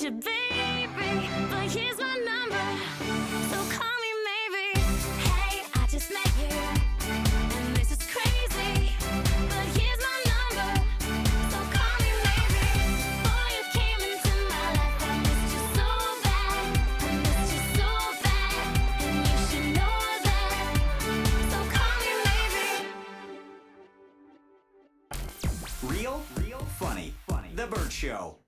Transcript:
you, baby. But here's my number, so call me maybe. Hey, I just met you, and this is crazy. But here's my number, so call me maybe. Boy, you came into my life, I missed you so bad. I missed you so bad, and you should know that. So call me maybe. Real, real funny. The Bert Show.